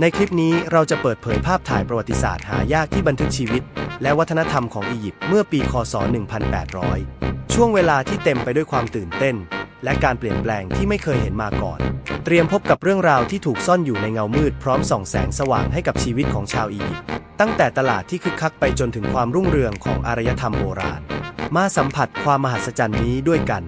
ในคลิปนี้เราจะเปิดเผยภาพถ่ายประวัติศาสตร์หายากที่บันทึกชีวิต และวัฒนธรรมของอียิปต์เมื่อปี คศ 1800 ช่วงเวลาที่เต็มไปด้วยความตื่นเต้น และการเปลี่ยนแปลงที่ไม่เคยเห็นมาก่อน เตรียมพบกับเรื่องราวที่ถูกซ่อนอยู่ในเงามืดพร้อมส่องแสงสว่างให้กับชีวิตของชาวอียิปต์ตั้งแต่ตลาดที่คึกคักไปจนถึงความรุ่งเรืองของอารยธรรมโบราณ มาสัมผัสความมหัศจรรย์นี้ด้วยกัน